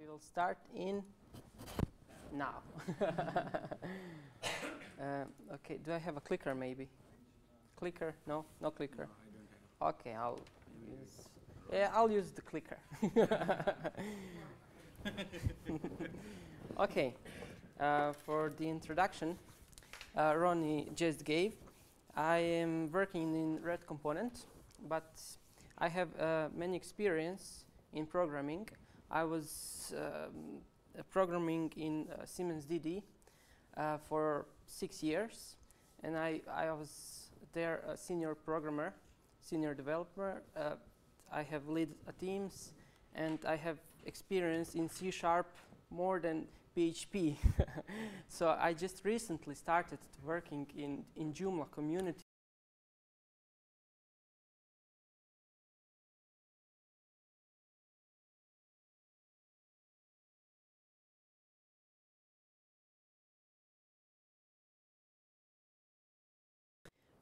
We will start in now. uh, okay, do I have a clicker maybe? Clicker? No, no clicker. Okay, I'll use. Yeah, I'll use the clicker. okay, uh, for the introduction, uh, Ronnie just gave. I am working in Red Component, but I have uh, many experience in programming. I was um, programming in uh, Siemens DD uh, for six years, and I, I was there a senior programmer, senior developer. Uh, I have led teams, and I have experience in C Sharp more than PHP. so I just recently started working in, in Joomla community.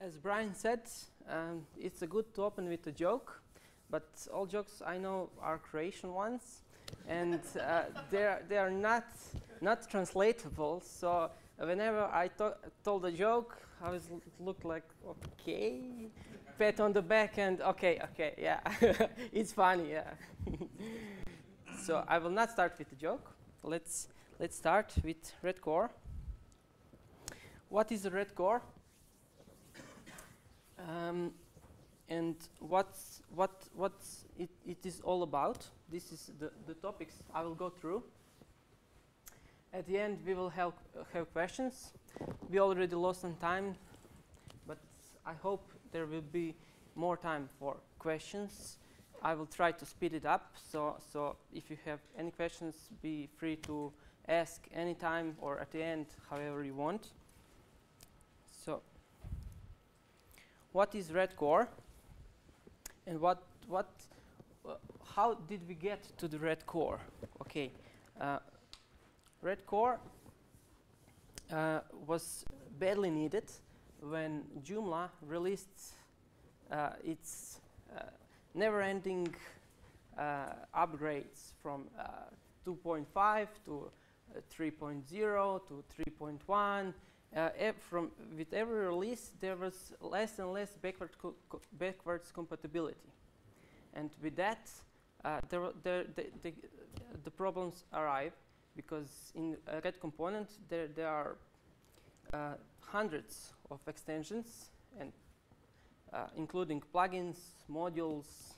As Brian said, um, it's a good to open with a joke, but all jokes I know are Croatian ones, and uh, they're they are not not translatable. So whenever I to told a joke, I was looked like okay, pat on the back, and okay, okay, yeah, it's funny, yeah. so I will not start with the joke. Let's let's start with red core. What is a red core? Um, and what's, what what's it, it is all about. This is the, the topics I will go through. At the end, we will have, uh, have questions. We already lost some time, but I hope there will be more time for questions. I will try to speed it up, so, so if you have any questions, be free to ask anytime or at the end, however you want. So what is red core? And what what uh, how did we get to the red core? Okay uh, red core uh, was badly needed when Joomla released uh, its uh, never-ending uh, upgrades from 2.5 to 3.0 to 3.1 uh, from with every release there was less and less backward co co backwards compatibility, and with that uh, there the, the, the, problems arrive because in a Red component there there are uh, hundreds of extensions and uh, including plugins, modules,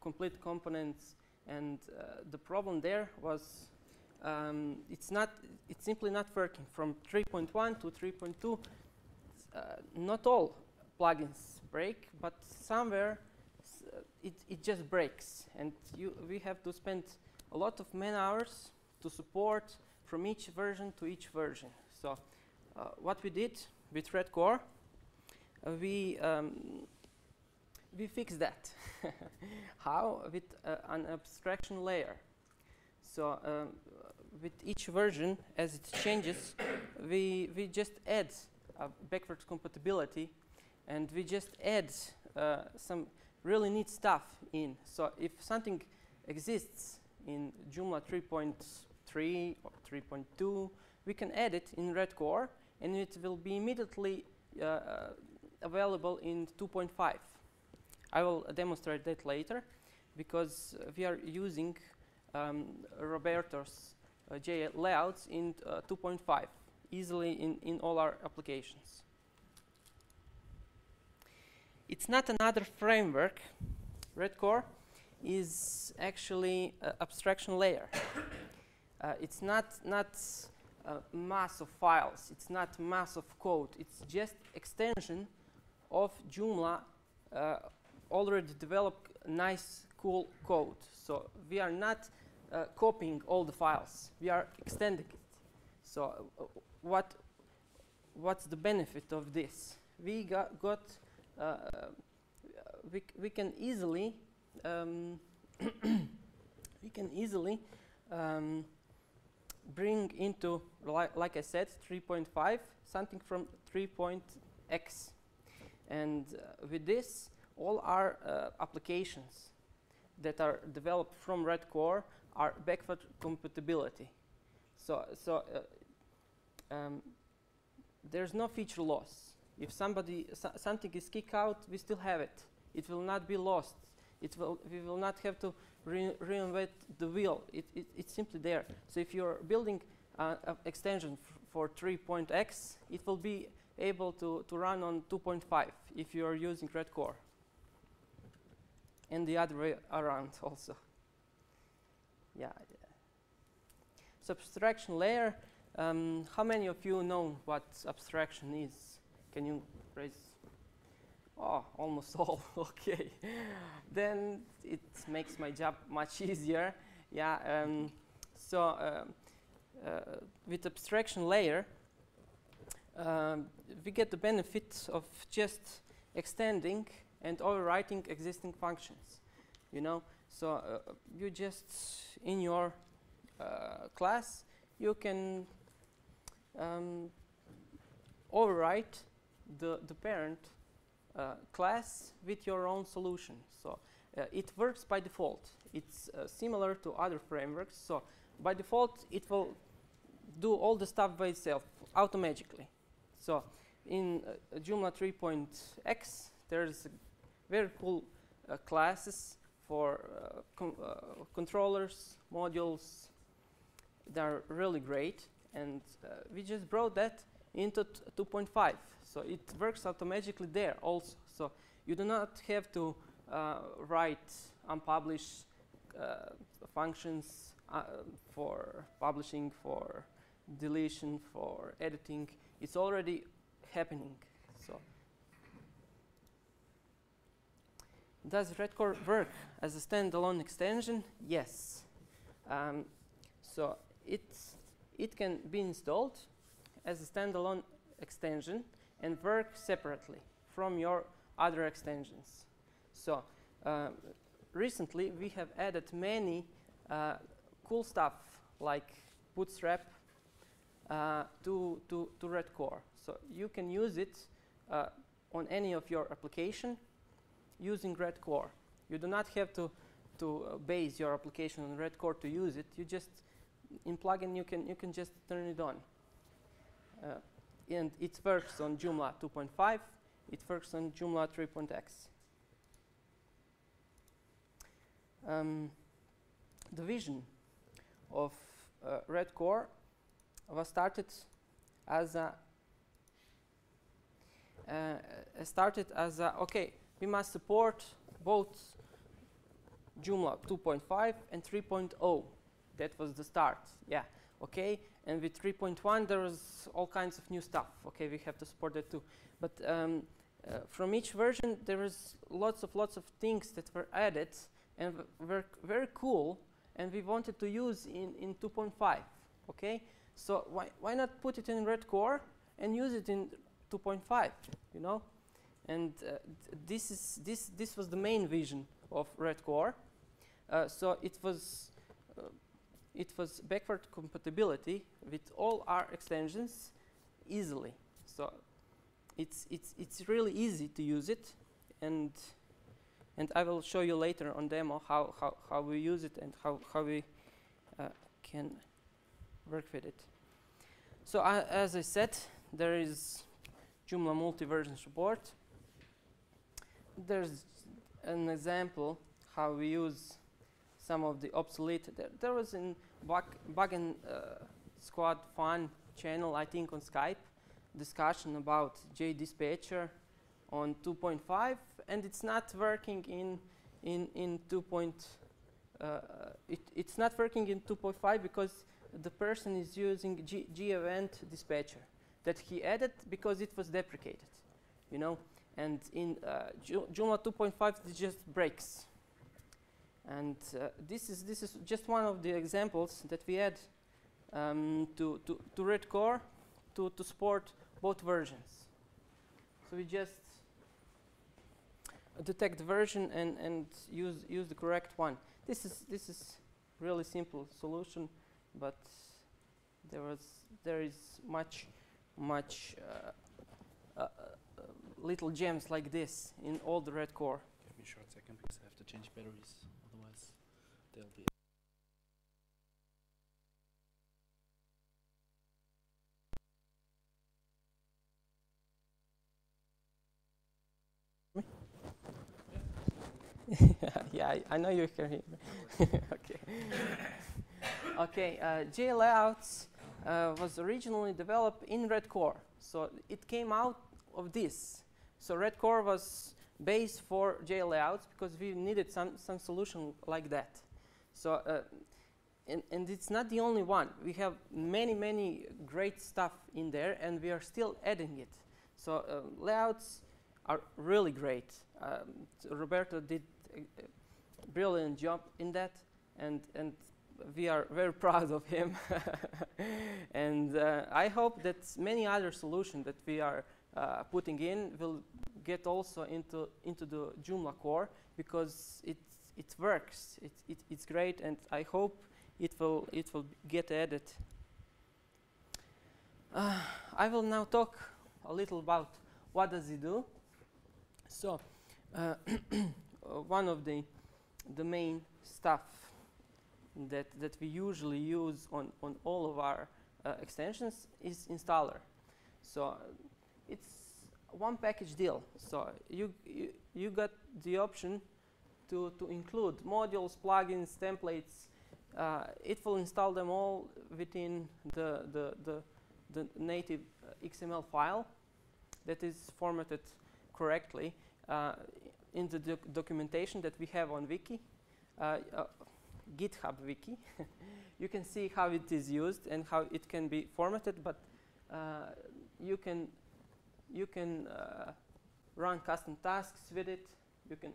complete components, and uh, the problem there was um, it's not it's simply not working. From 3.1 to 3.2 uh, not all plugins break but somewhere it, it just breaks. And you we have to spend a lot of man hours to support from each version to each version. So uh, what we did with red core uh, we um, we fixed that. How? With uh, an abstraction layer. So um, with each version, as it changes, we, we just add backwards compatibility and we just add uh, some really neat stuff in. So if something exists in Joomla 3.3 or 3.2, we can add it in Red Core and it will be immediately uh available in 2.5. I will demonstrate that later because we are using um, Roberto's uh, JLayouts in uh, 2.5 easily in, in all our applications. It's not another framework. Redcore is actually an abstraction layer. uh, it's not, not a mass of files. It's not mass of code. It's just extension of Joomla uh, already developed nice, cool code. So we are not uh, copying all the files. We are extending it. So uh, what, what's the benefit of this? We got, got uh, we, we can easily um, we can easily um, bring into, li like I said, 3.5, something from 3.x. And uh, with this, all our uh, applications that are developed from Red Core are backward compatibility. So, so uh, um, there's no feature loss. If somebody so- something is kicked out, we still have it. It will not be lost. It will we will not have to re- reinvent the wheel. It, it, it's simply there. So if you're building uh, an extension for 3.x, it will be able to, to run on 2.5 if you are using Red Core. And the other way around also. Yeah. So abstraction layer, um, how many of you know what abstraction is? Can you raise? Oh, almost all. okay. then it makes my job much easier. Yeah. Um, so um, uh, with abstraction layer, um, we get the benefit of just extending and overwriting existing functions. You know, so uh, you just in your uh, class you can um, overwrite the the parent uh, class with your own solution. So uh, it works by default. It's uh, similar to other frameworks. So by default, it will do all the stuff by itself automatically. So in uh, Joomla 3.x, there's very cool classes for uh, con uh, controllers, modules. They're really great, and uh, we just brought that into 2.5. So it works automatically there also. So you do not have to write unpublished functions for publishing, for deletion, for editing. It's already happening. So does Redcore work as a standalone extension? Yes. Um, so it's it can be installed as a standalone extension and work separately from your other extensions. So um, recently we have added many uh, cool stuff like Bootstrap uh, to, to, to Red Core. So you can use it uh, on any of your application using Red Core. You do not have to, to uh, base your application on Red Core to use it. You just, in plugin, you can, you can just turn it on. Uh, and it works on Joomla 2.5. It works on Joomla 3.x. Um, the vision of uh, Red Core was started as a uh, started as a okay we must support both Joomla 2.5 and 3.0 that was the start yeah okay? And with 3.1 there was all kinds of new stuff okay? We have to support that too. But um, uh, from each version there was lots of lots of things that were added and were very cool and we wanted to use in, in 2.5 okay? So why, why not put it in red core and use it in 2.5 you know and uh, th- this is this this was the main vision of red core uh, so it was uh, it was backward compatibility with all R extensions easily. So it's it's it's really easy to use it. And and I will show you later on demo how how, how we use it and how how we uh, can work with it. So I, as I said there is Joomla multi-version support there's an example how we use some of the obsolete. There, there was in bug, bug and uh, squad fun channel, I think on Skype, discussion about JDispatcher on 2.5, and it's not working in in in 2. Point, uh, it, it's not working in 2.5 because the person is using G, G event dispatcher that he added because it was deprecated, you know and in uh, Joomla 2.5 it just breaks. And uh, this is this is just one of the examples that we add um, to, to to Red Core to to support both versions. So we just detect the version and and use use the correct one. This is this is really simple solution, but there was there is much much. Uh, uh, little gems like this in all the red core. Give me a short second because I have to change batteries. Otherwise, there'll be yeah, I, I know you can hear me. okay. okay, uh, JLayouts uh, was originally developed in Red Core. So it came out of this. So Red Core was base for J JLayouts because we needed some, some solution like that. So, uh, and, and it's not the only one. We have many, many great stuff in there and we are still adding it. So uh, layouts are really great. Um, Roberto did a, a brilliant job in that and, and we are very proud of him. and uh, I hope that many other solutions that we are uh, putting in will get also into, into the Joomla core because it, it works. It, it, it's great and I hope it will, it will get added. Uh, I will now talk a little about what does it do. So uh, one of the, the main stuff that, that we usually use on, on all of our uh, extensions is installer. So it's one package deal. So you, you, you got the option to, to include modules, plugins, templates. Uh, it will install them all within the, the, the, the native XML file that is formatted correctly uh, in the doc documentation that we have on Wiki. Uh, uh, GitHub wiki. you can see how it is used and how it can be formatted, but uh, you can you can uh, run custom tasks with it. You can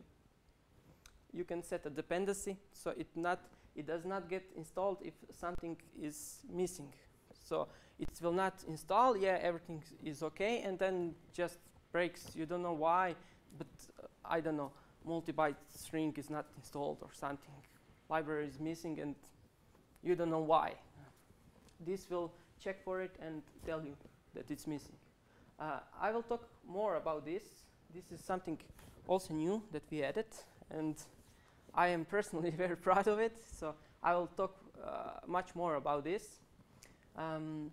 you can set a dependency, so it not it does not get installed if something is missing. So it will not install. Yeah, everything is okay, and then just breaks. You don't know why, but uh, I don't know. Multi-byte string is not installed or something library is missing and you don't know why. This will check for it and tell you that it's missing. Uh, I will talk more about this. This is something also new that we added and I am personally very proud of it. So I will talk uh, much more about this. Um,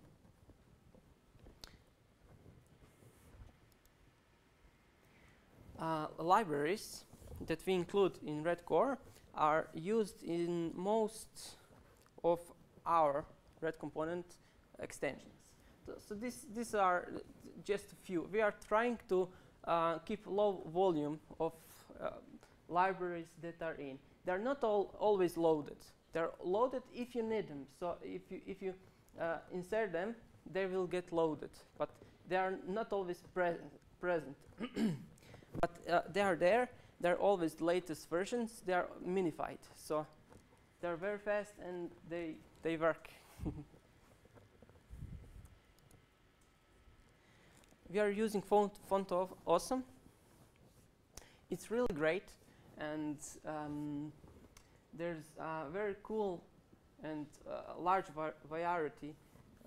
uh, libraries that we include in Red Core are used in most of our red component extensions. So, so this, these are just a few. We are trying to uh, keep low volume of uh, libraries that are in. They're not all always loaded. They're loaded if you need them. So if you, if you uh, insert them, they will get loaded. But they are not always pre present. but uh, they are there they're always the latest versions. They are minified, so they're very fast and they they work. we are using font font of awesome. It's really great, and um, there's a very cool and uh, large variety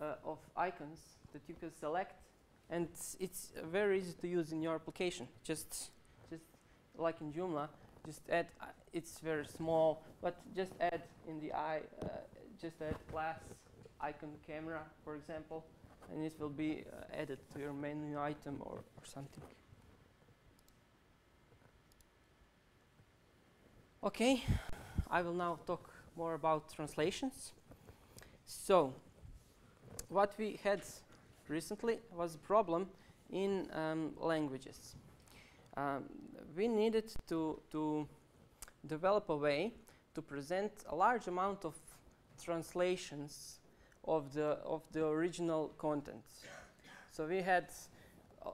uh, of icons that you can select, and it's very easy to use in your application. Just just like in Joomla, just add, uh, it's very small, but just add in the eye, uh, just add class icon camera, for example, and it will be uh, added to your menu item or, or something. Okay, I will now talk more about translations. So, what we had recently was a problem in um, languages. Um, we needed to, to develop a way to present a large amount of translations of the, of the original content. So we had, uh,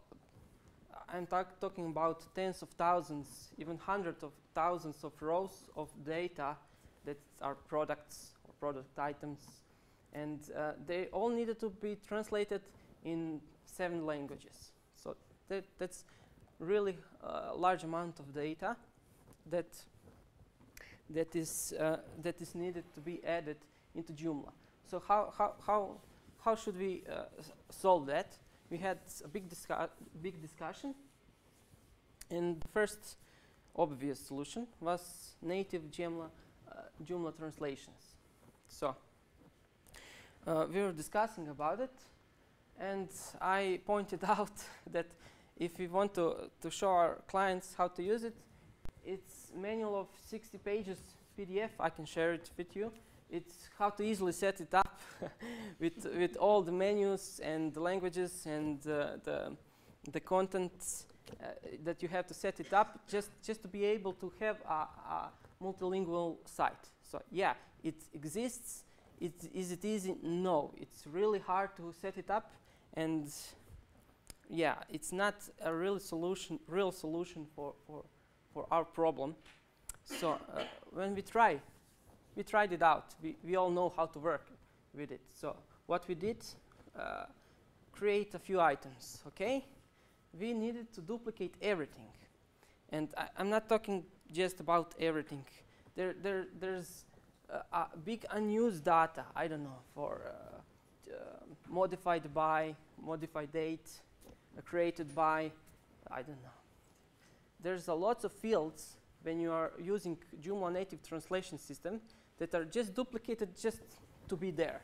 I'm talk talking about tens of thousands, even hundreds of thousands of rows of data that are products or product items. And uh, they all needed to be translated in seven languages. So that, that's really uh, large amount of data that that is uh, that is needed to be added into Joomla. So how how how how should we uh, solve that? We had a big discu big discussion, and the first obvious solution was native Joomla uh, Joomla translations. So uh, we were discussing about it, and I pointed out that if we want to, to show our clients how to use it, it's manual of 60 pages PDF. I can share it with you. It's how to easily set it up with, with all the menus and the languages and uh, the, the content uh, that you have to set it up just, just to be able to have a, a multilingual site. So yeah, it exists. It, is it easy? No. It's really hard to set it up and yeah, it's not a real solution, real solution for, for, for our problem. So uh, when we try, we tried it out. We, we all know how to work with it. So what we did, uh, create a few items, okay? We needed to duplicate everything. And I, am not talking just about everything. There, there, there's a big unused data, I don't know, for uh, uh, modified by, modified date, uh, created by, I don't know. There's a lot of fields when you are using Joomla native translation system that are just duplicated just to be there,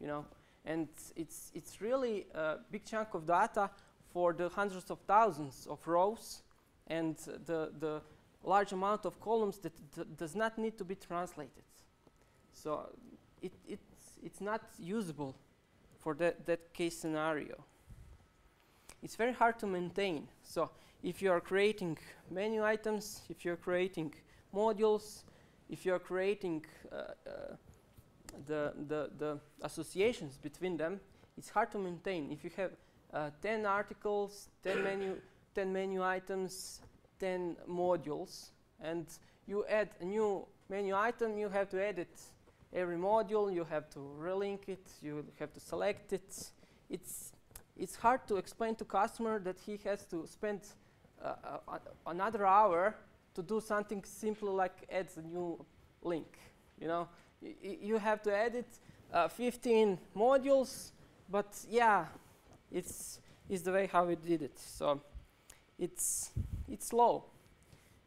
you know. And it's, it's really a big chunk of data for the hundreds of thousands of rows and the, the large amount of columns that does not need to be translated. So it, it's, it's not usable for that, that case scenario. It's very hard to maintain. So if you are creating menu items, if you're creating modules, if you're creating uh, uh, the, the, the associations between them, it's hard to maintain. If you have uh, 10 articles, 10 menu, 10 menu items, 10 modules, and you add a new menu item, you have to edit every module, you have to relink it, you have to select it. It's, it's hard to explain to customer that he has to spend uh, uh, another hour to do something simple like add a new link. You know, y you have to edit uh, 15 modules, but yeah, it's, it's the way how we did it. So it's, it's slow.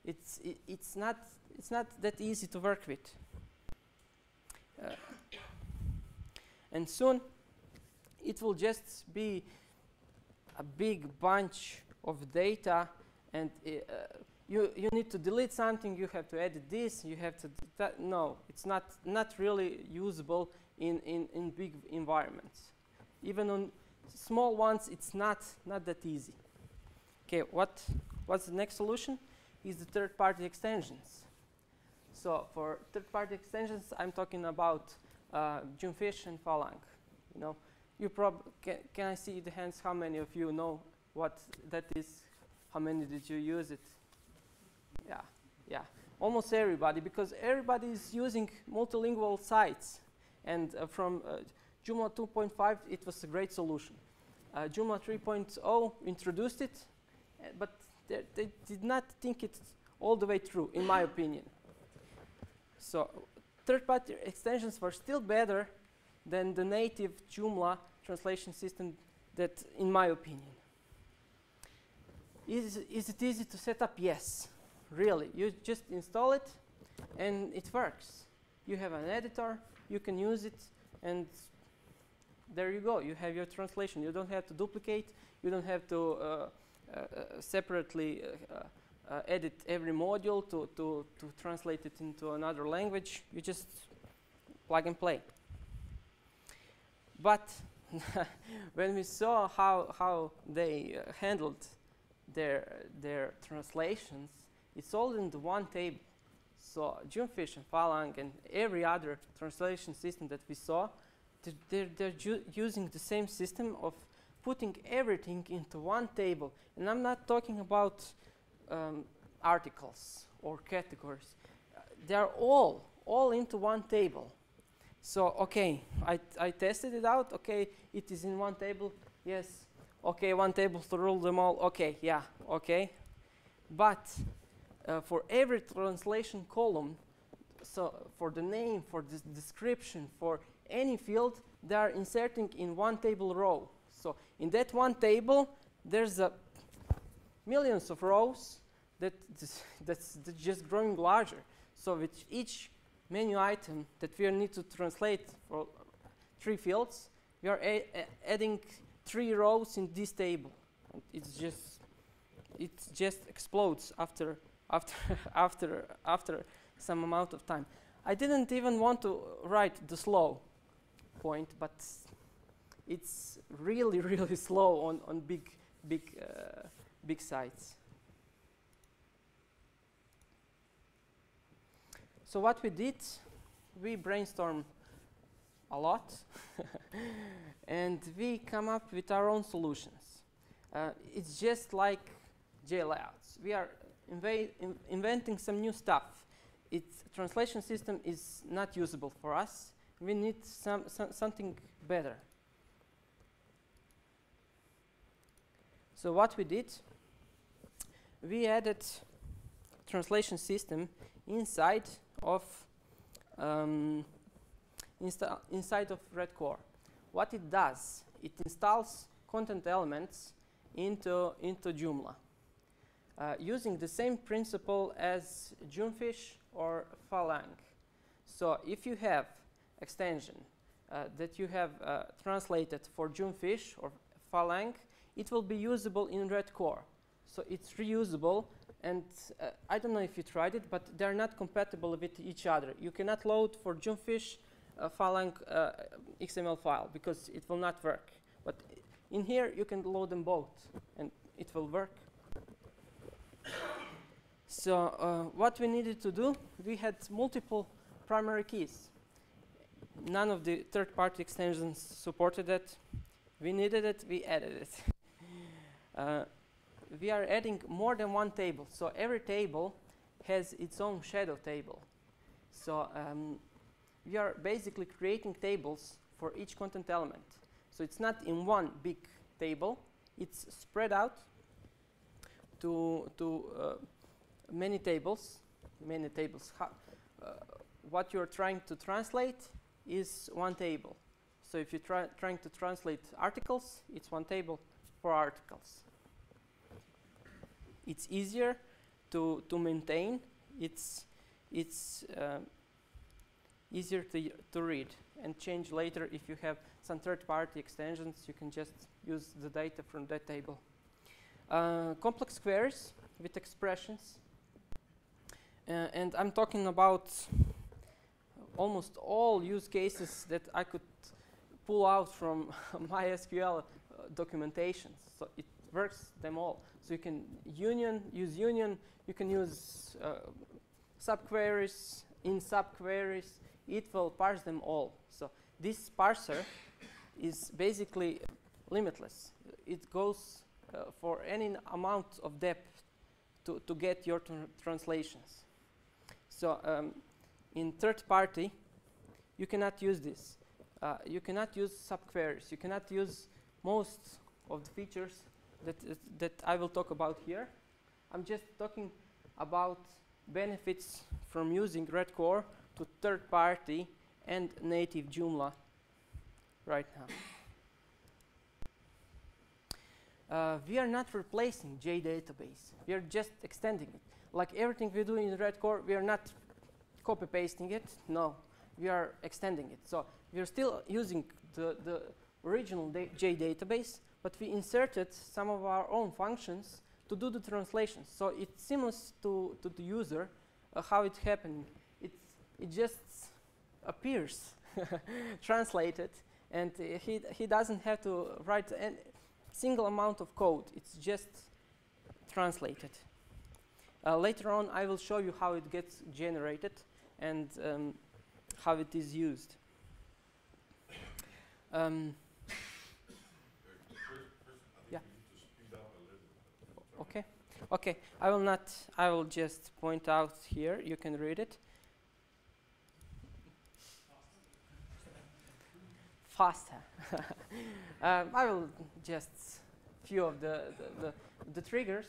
It's, it, it's, not, it's not that easy to work with. Uh, and soon it will just be a big bunch of data and uh, you, you need to delete something, you have to edit this, you have to, no, it's not, not really usable in, in, in big environments. Even on small ones, it's not, not that easy. Okay, what, what's the next solution? Is the third-party extensions. So for third-party extensions, I'm talking about uh, Joomfish and Falang. You know, you prob can, can I see the hands? How many of you know what that is? How many did you use it? Yeah, yeah, almost everybody because everybody is using multilingual sites, and uh, from uh, Joomla 2.5, it was a great solution. Uh, Joomla 3.0 introduced it, uh, but they did not think it all the way through, in my opinion. So third-party extensions were still better than the native Joomla translation system that, in my opinion. Is, is it easy to set up? Yes, really. You just install it and it works. You have an editor, you can use it, and there you go. You have your translation. You don't have to duplicate. You don't have to uh, uh, uh separately uh, uh, edit every module to, to, to translate it into another language. You just plug and play. But when we saw how, how they handled their, their translations, it's all in the one table. So Joomfish and Falang and every other translation system that we saw, they're, they're, they're using the same system of putting everything into one table. And I'm not talking about um, articles or categories. Uh, they are all, all into one table. So, okay, I, I tested it out. Okay, it is in one table. Yes. Okay, one table to rule them all. Okay, yeah, okay. But uh, for every translation column, so for the name, for the description, for any field, they are inserting in one table row. So in that one table, there's a millions of rows that that's, that's just growing larger. So with each menu item that we need to translate for three fields, we are adding three rows in this table. It's just it just explodes after after after after some amount of time. I didn't even want to write the slow point, but it's really really slow on on big big uh, big sites. So what we did, we brainstormed a lot, and we come up with our own solutions. Uh, it's just like JLayouts. We are in inventing some new stuff. Its translation system is not usable for us. We need some, some something better. So what we did, we added translation system inside of um, inside of Red Core. What it does, it installs content elements into into Joomla uh, using the same principle as Joomfish or Falang. So if you have extension uh, that you have uh, translated for Joomfish or Falang, it will be usable in Red Core. So it's reusable and uh, I don't know if you tried it, but they're not compatible with each other. You cannot load for Joomfish a Falang uh, XML file because it will not work. But in here, you can load them both, and it will work. So uh, what we needed to do, we had multiple primary keys. None of the third-party extensions supported it. We needed it, we added it. uh, we are adding more than one table. So every table has its own shadow table. So um, we are basically creating tables for each content element. So it's not in one big table. It's spread out to, to uh, many tables, many tables. uh, what you're trying to translate is one table. So if you're try trying to translate articles, it's one table for articles it's easier to, to maintain. It's, it's uh, easier to, to read and change later if you have some third-party extensions. You can just use the data from that table. Uh, complex queries with expressions. Uh, and I'm talking about almost all use cases that I could pull out from MySQL uh, documentations. So it works them all. So you can union, use union, you can use uh, subqueries, in subqueries, it will parse them all. So this parser is basically limitless. It goes uh, for any amount of depth to, to get your translations. So um, in third party, you cannot use this. Uh, you cannot use subqueries. You cannot use most of the features that, that I will talk about here. I'm just talking about benefits from using Red Core to third party and native Joomla right now. Uh, we are not replacing JDatabase. We are just extending it. Like everything we do in Red Core, we are not copy pasting it. No, we are extending it. So we are still using the, the original database, but we inserted some of our own functions to do the translation. So it's seamless to, to the user uh, how it happened. It, it just appears translated, and uh, he, he doesn't have to write a single amount of code. It's just translated. Uh, later on, I will show you how it gets generated and um, how it is used. Um, Okay. Okay. I will not. I will just point out here. You can read it. Faster. um, I will just few of the the, the, the triggers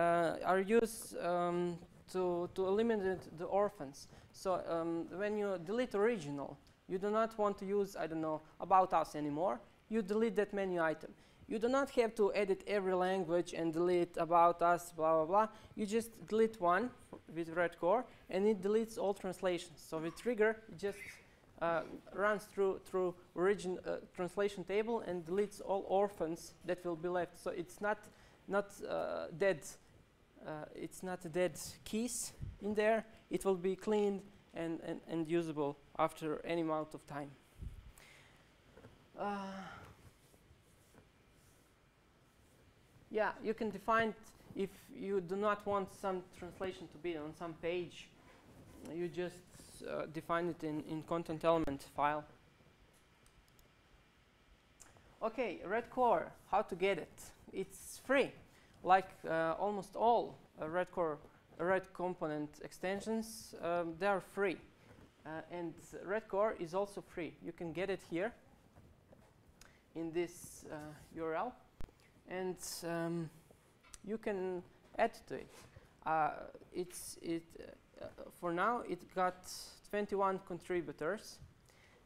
are used um, to to eliminate the orphans. So um, when you delete original, you do not want to use I don't know about us anymore. You delete that menu item. You do not have to edit every language and delete about us, blah, blah, blah. You just delete one with red core and it deletes all translations. So with trigger, it just uh, runs through through origin uh, translation table and deletes all orphans that will be left. So it's not not uh, dead. Uh, it's not a dead keys in there. It will be cleaned and, and, and usable after any amount of time. Uh, yeah, you can define if you do not want some translation to be on some page, you just uh, define it in, in content element file. Okay, Red Core, how to get it? It's free, like uh, almost all uh, Red Core Red component extensions, um, they are free. Uh, and Red Core is also free. You can get it here in this URL. And um, you can add to it. Uh, it's it uh, for now it got 21 contributors,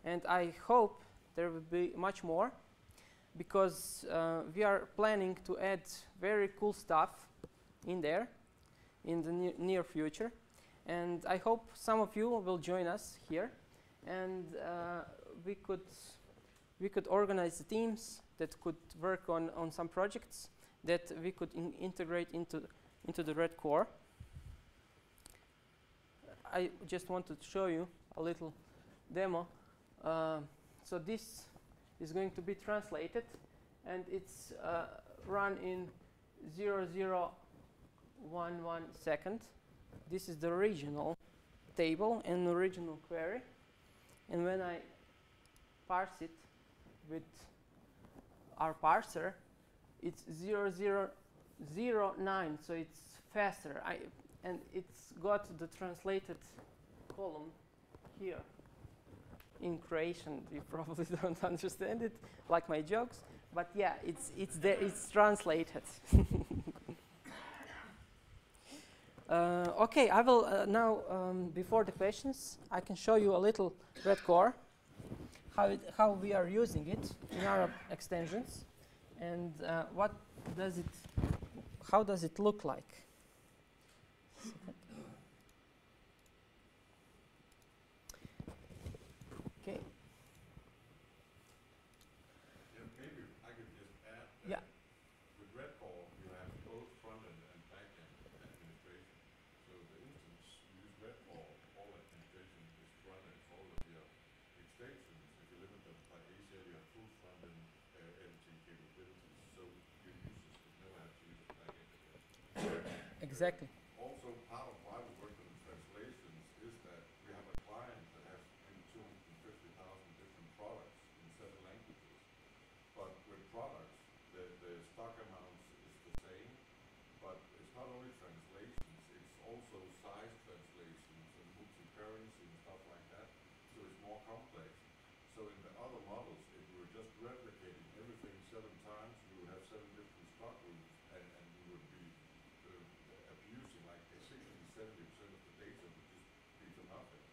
and I hope there will be much more because uh, we are planning to add very cool stuff in there in the ne near future. And I hope some of you will join us here, and uh, we could we could organize the teams that could work on on some projects that we could in integrate into into the red core. I just wanted to show you a little demo. Uh, so this is going to be translated, and it's uh, run in 0011 second. This is the original table and original query. And when I parse it with our parser, it's 0009, so it's faster. I, and it's got the translated column here. In Croatian, you probably don't understand it, like my jokes, but yeah, it's it's there. It's translated. uh, okay, I will uh, now. Um, before the questions, I can show you a little red core, how it, how we are using it in our extensions and uh, what does it, how does it look like? Okay. Yeah, maybe I could just add that Yeah. with RedCore, you have both front-end and back-end administration. So for instance, you use RedCore, all administration is front-end for all of your extensions. If you limit them by ACL, you have full front-end uh, so your users would never have to use a back-end again. Exactly. Also, of why we work on translations is that we have a client that has maybe two hundred and fifty thousand different products in seven languages. But with products, the, the stock amounts is the same, but it's not only translations, it's also size translations and multi-currency and stuff like that, so it's more complex. So in the other models, if we were just replicating everything seven times, we would have seven different stock rules, and, and we would be uh, abusing like uh, 60, 70 percent of the data would just be for nothing.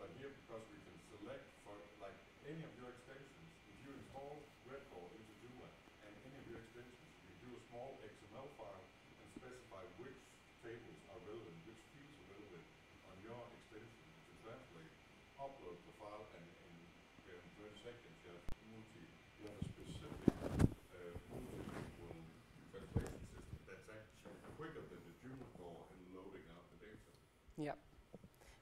But here, because we can select for like any of your extensions, if you install RedCore into Joomla and any of your extensions, you do a small XML file and specify which tables are relevant, which fields are relevant on your extension to translate, upload the file, and in um, 30 seconds you have multi, you have a specific uh, multilingual translation system that's actually quicker than the Joomla call in loading out the data. Yeah.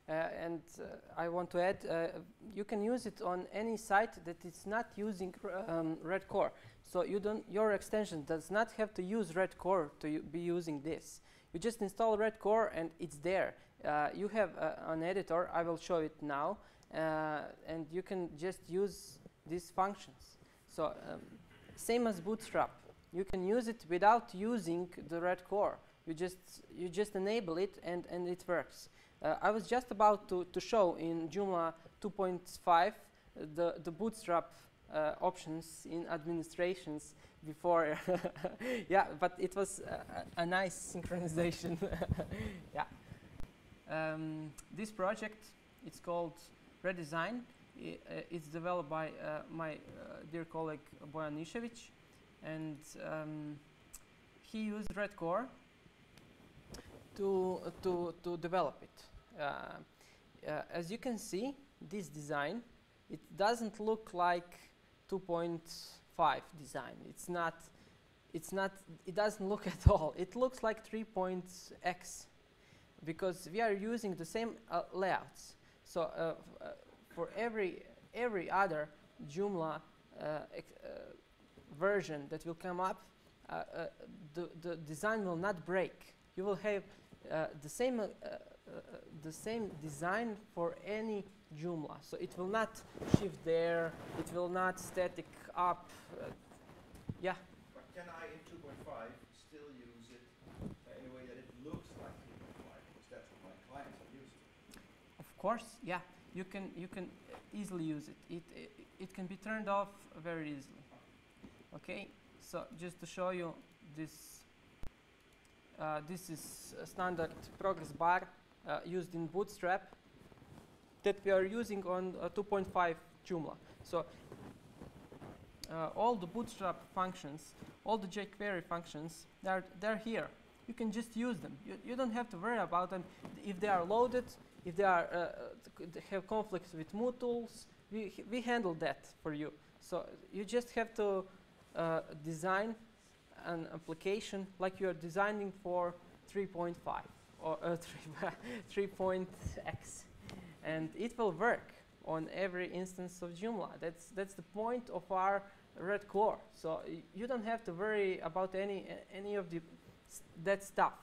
Uh, and uh, I want to add, uh, you can use it on any site that is not using um, Red Core. So you don't, your extension does not have to use Red Core to be using this. You just install Red Core and it's there. Uh, you have uh, an editor. I will show it now, uh, and you can just use these functions. So um, same as Bootstrap, you can use it without using the Red Core. You just you just enable it and and it works. Uh, I was just about to, to show in Joomla 2.5 uh, the, the bootstrap uh, options in administrations before. yeah, but it was a, a nice synchronization. yeah. Um, this project, it's called redDESIGN. I, uh, it's developed by uh, my uh, dear colleague Bojan Nišević, and um, he used Red Core to to to develop it. Uh, uh, as you can see, this design it doesn't look like 2.5 design. It's not. It's not. It doesn't look at all. It looks like 3.x because we are using the same uh, layouts. So uh, uh, for every every other Joomla uh, version that will come up, the the design will not break. You will have uh, the same uh, uh, the same design for any Joomla. So it will not shift there. It will not static up. Uh, yeah. But can I in two point five still use it in a way that it looks like three point five, because that's what my clients are used to. Of course, yeah, you can you can easily use it. It it, it can be turned off very easily. Okay, so just to show you this, this is a standard progress bar uh, used in Bootstrap that we are using on uh, 2.5 Joomla. So uh, all the Bootstrap functions, all the jQuery functions, they're they're here. You can just use them. You, you don't have to worry about them if they are loaded if they are uh, uh, they have conflicts with mootools, we we handle that for you. So you just have to uh, design an application like you are designing for 3.5 or uh, 3 3.x, and it will work on every instance of Joomla. That's that's the point of our RedCore. So you don't have to worry about any any of the that stuff.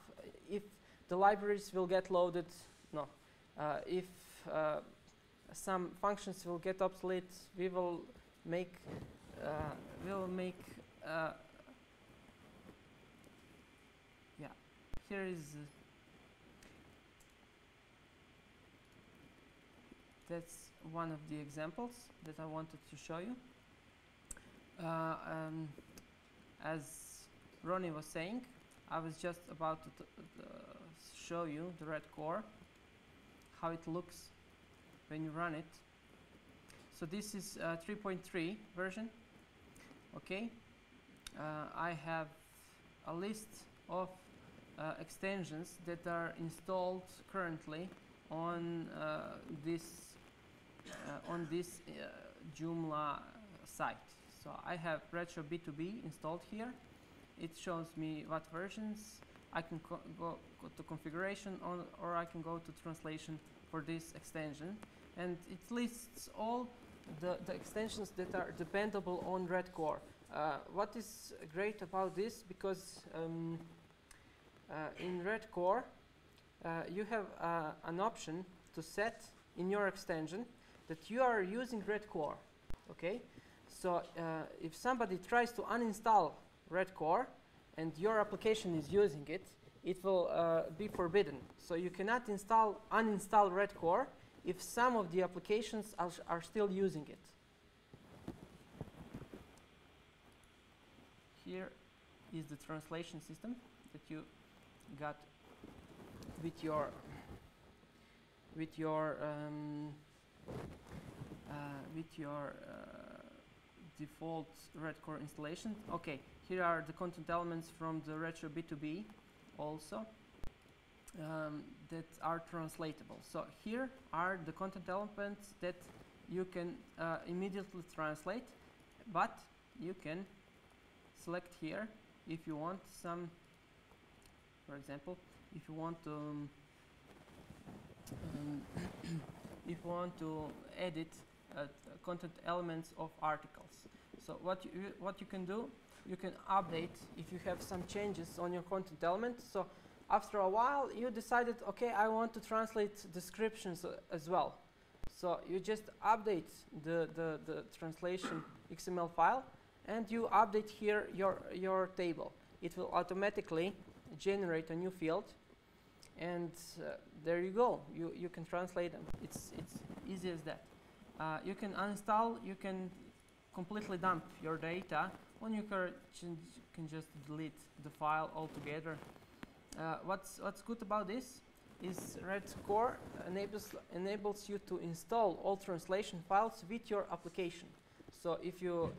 If the libraries will get loaded, no. Uh, if uh, some functions will get obsolete, we will make uh, we will make uh, yeah. Here is uh, that's one of the examples that I wanted to show you. Uh, um, as Ronnie was saying, I was just about to uh, show you the red core how it looks when you run it. So this is uh, 3.3 version. Okay, uh, I have a list of uh, extensions that are installed currently on uh, this uh, on this uh, Joomla site. So I have Retro B2B installed here. It shows me what versions. I can go, go to configuration on, or I can go to translation for this extension. And it lists all the, the extensions that are dependable on RedCore. Uh, what is great about this, because um, in RedCore, uh, you have uh, an option to set in your extension that you are using RedCore. Okay, so uh, if somebody tries to uninstall RedCore and your application is using it, it will uh, be forbidden. So you cannot install uninstall RedCore if some of the applications are, are still using it. Here is the translation system that you got with your with your um, uh, with your uh, default RedCore installation. Okay, here are the content elements from the Retro B2B also um, that are translatable. So here are the content elements that you can uh, immediately translate, but you can select here if you want some, for example, if you want to um, um, if you want to edit uh, content elements of articles. So what you what you can do, you can update if you have some changes on your content element. So after a while, you decided, okay, I want to translate descriptions uh, as well. So you just update the, the, the translation XML file, and you update here your your table. It will automatically generate a new field, and uh, there you go. You you can translate them. It's it's easy as that. Uh, you can uninstall. You can completely dump your data. Or you can can just delete the file altogether. Uh, what's what's good about this is Red Core enables enables you to install all translation files with your application. So if you,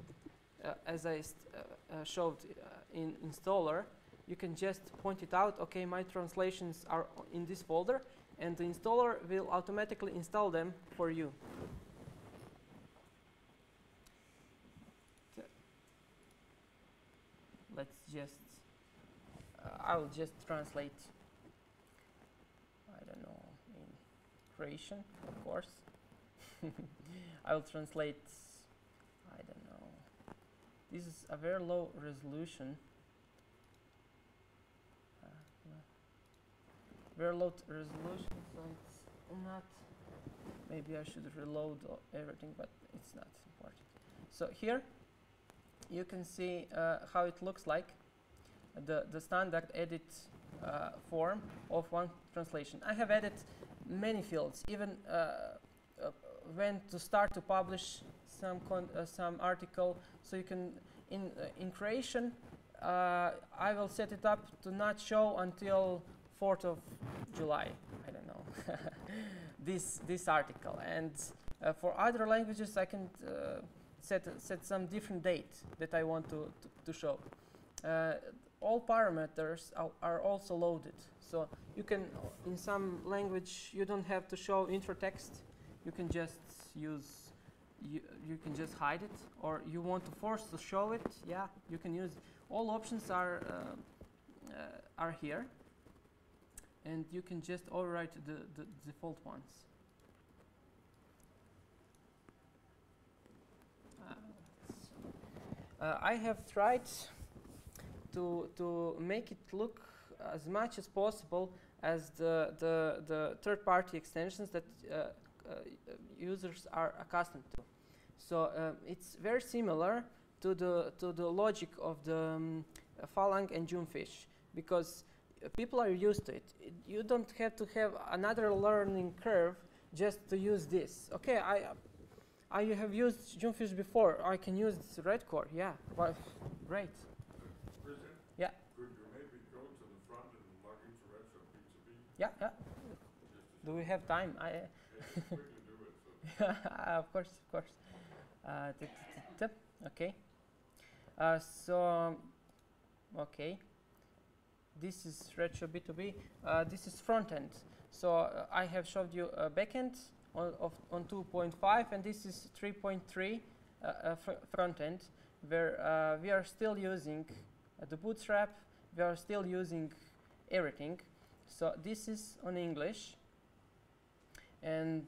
uh, as I uh, uh, showed uh, in installer, you can just point it out, okay, my translations are in this folder, and the installer will automatically install them for you. Let's just, uh, I'll just translate, I don't know, in Croatian, of course. I'll translate, I don't know. This is a very low resolution. Uh, no. Low resolution, so it's not. Maybe I should reload everything, but it's not important. So here, you can see uh, how it looks like. The the standard edit uh, form of one translation. I have added many fields, even uh, uh, when to start to publish some uh, some article. So you can in uh, in Croatian, uh, I will set it up to not show until 4th of July. I don't know this this article, and uh, for other languages, I can uh, set set some different date that I want to to, to show. Uh, all parameters are, are also loaded, so you can in some language you don't have to show intro text. You can just use you, you can just hide it or you want to force to show it yeah you can use all options are uh, uh, are here and you can just overwrite the, the default ones Uh, uh, I have tried to to make it look as much as possible as the the, the third party extensions that uh, uh, users are accustomed to. So uh, it's very similar to the to the logic of the um, Falang and Joomfish because people are used to it. it. You don't have to have another learning curve just to use this. Okay, I I have used Joomfish before. I can use RedCore. Yeah, well, great. Yeah. Could you maybe go to the front and log into redSHOP B2B? Yeah, yeah. Do we have time? I yeah, just quickly do it, so. of course, of course. Uh, okay. Uh, so, okay. This is Retro B2B. Uh, this is front end. So uh, I have showed you a backend on, of, on 2.5, and this is 3.3 uh, uh, fr- front end, where uh, we are still using uh, the Bootstrap. We are still using everything. So this is on English, and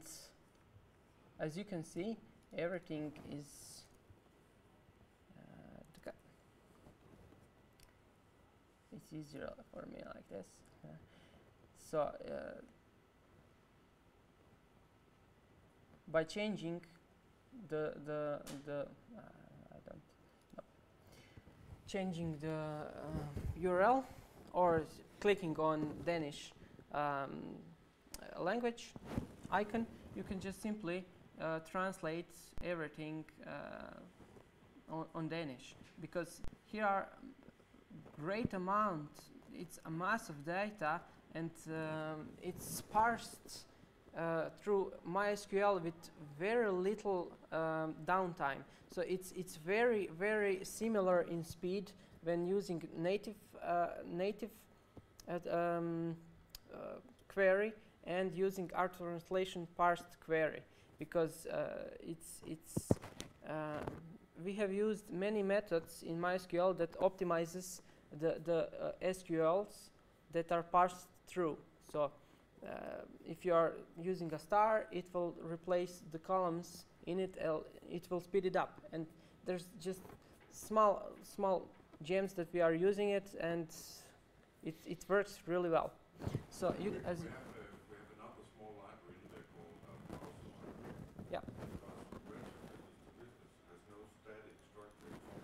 as you can see, everything is. Uh, tk- it's easier for me like this. Uh, so uh, by changing the the the uh, I don't no. changing the uh, URL or clicking on Danish um, language icon, you can just simply uh, translate everything uh, on, on Danish because here are great amount. It's a mass of data and um, it's parsed uh, through MySQL with very little um, downtime. So it's it's very very similar in speed when using native uh, native uh, um, uh, query and using our translation parsed query because uh, it's it's uh, we have used many methods in MySQL that optimizes the the uh, SQLs that are parsed through. So uh, if you are using a star, it will replace the columns in it. It will speed it up, and there's just small small gems that we are using it, and it it works really well. So you as we you- have, uh, we have another small library in there called uh, browser library. Yeah. Because redSHOP business to business has no static structure at all.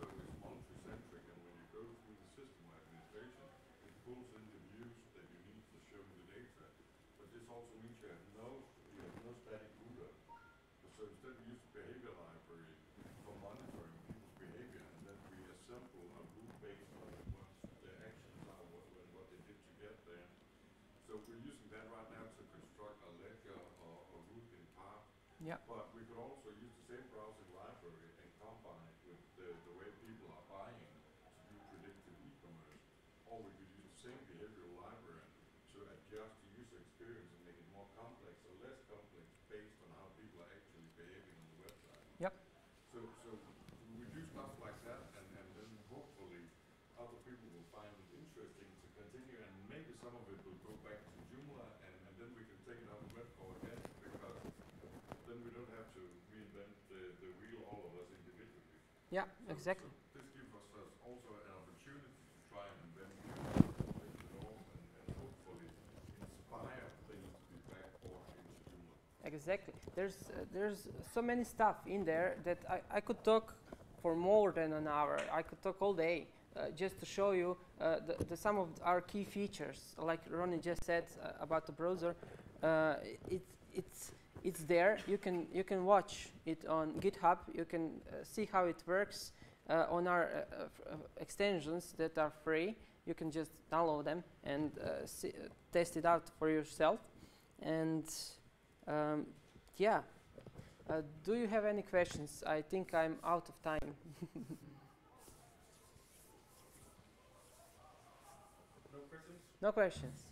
So it's multi-centric, and when you go through the system administration, it pulls in the views that you need to show the data. But this also means you have no, you have no static router. So instead we use the behavior library for monitoring people's behavior, and then we assemble a route based on what the actions are, what, what what they did to get there. So we're using that right now to construct a ledger or a route in path. Yeah. But we could also use the same browsing library and combine it with the, the way people are buying to do predictive e-commerce. or we could use the same behavioral library to adjust the user experience and make it more complex or less complex based on how people are actually behaving on the website. Yep. So, so we do stuff like that, and, and then hopefully other people will find it interesting to continue, and maybe some of it will go back to Joomla, and, and then we can take it out of RedCore again, because then we don't have to reinvent the, the wheel, all of us individually. Yeah, So- exactly. so This gives us also an opportunity to try and invent new things, break the norm, and, and hopefully inspire things to be backported into Joomla. Exactly. There's uh, there's so many stuff in there that I, I could talk for more than an hour. I could talk all day uh, just to show you uh, the, the some of our key features. Like Ronnie just said uh, about the browser, uh, it, it's it's there. You can you can watch it on GitHub. You can uh, see how it works uh, on our uh, uh, uh, extensions that are free. You can just download them and uh, see, uh, test it out for yourself. And um, yeah. Uh, do you have any questions? I think I'm out of time. No questions? No questions.